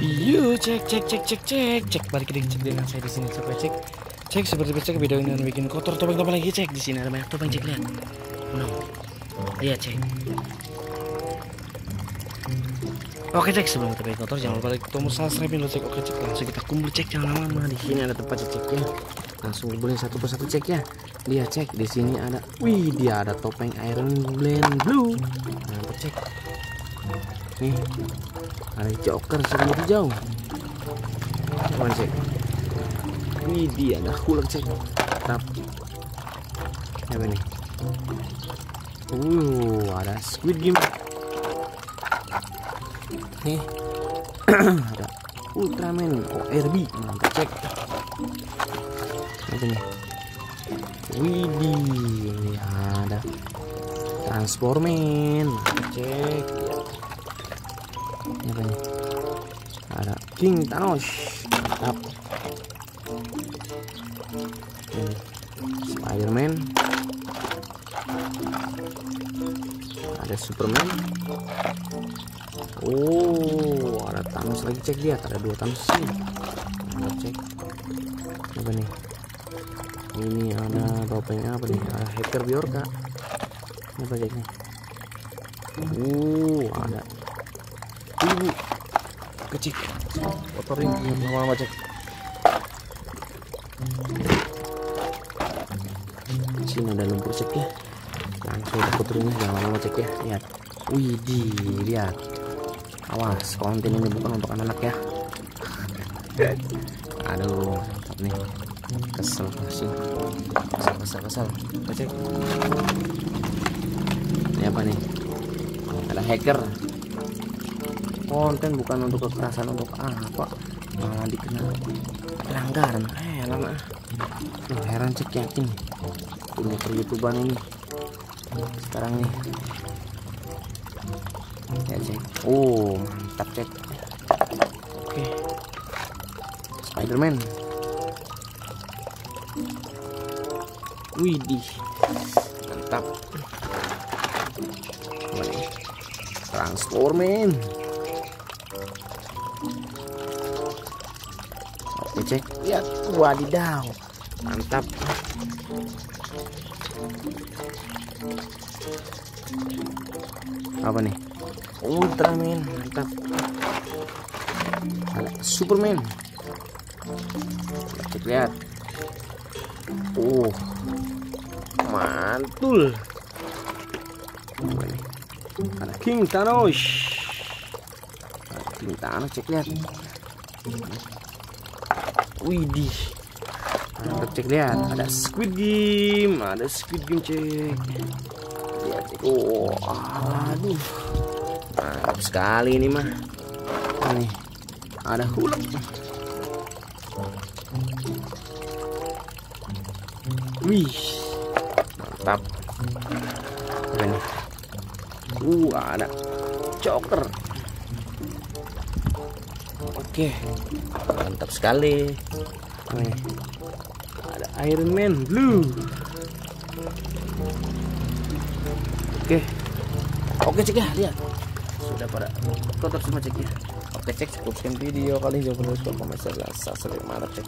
Yuk cek cek cek cek cek. Cek balik lagi cek dengan saya di sini coba cek cek. Seperti biasa video ini bikin kotor. Topeng topeng lagi cek. Di sini ada banyak topeng cek lihat. No iya cek. Oke cek. Sebelum bikin kotor jangan lupa like tombol subscribe dulu cek. Oke cek. Langsung kita kumpul cek. Jangan lama-lama. Di sini ada tempat cek ya. Langsung kumpulin satu persatu cek ya. Dia cek. Di sini ada wih dia ada topeng Iron Blend Blue. Mantap cek nih ada joker serambut hijau coba cek. Wih dia ada hulk cek. Tap. Apa nih uh ada squid game. Nih. Ada ultraman ORB mantap cek. Apa nih Widih, ini ada Transformen. Cek. Ini apa nih? Ada King Thanos. Mantap. Ini Spiderman. Ada Superman. Oh, ada Thanos lagi cek dia. Ada dua Thanos sih. Mantap cek. Apa nih? ini ada topengnya apa nih ada hacker biorka ini apa cek nih uh ada ibu. Kecil. Kotorin lama-lama cek sini ada lumpur cek ya. Langsung jangan lama-lama cek ya. Lihat. Widih lihat. Awas konten ini bukan untuk anak-anak ya. Aduh mantap nih. Kesel kesel kesel kesel. Kesel cek. Ini apa nih? Ada hacker konten bukan untuk kekerasan untuk apa? Malah dikenal pelanggaran. Eh lama. Loh, heran cek yakin. Punya per youtuber ini. Sekarang nih. Ya cek. Oh mantap cek. Oke. Spiderman. Widih, mantap. Transformen. Oke cek, lihat, wadidaw, mantap. Apa nih? Ultraman, mantap. Superman. Cek lihat. Oh, mantul ada King Thanos King Thanos cek lihat widih mantap cek lihat. Ada Squid Game. Ada Squid Game cek. Lihat cek. Oh aduh. Mantap sekali ini mah. Nih ada Hulk Wih, mantap. Nih? Uh, ada Joker. Oke, mantap sekali. Nih, ada Iron Man Blue. Oke, oke cek ya, lihat. Sudah pada kotor semua cek ya. Oke cek cukupkan video kali jangan lupa komen share subscribe mantap cek.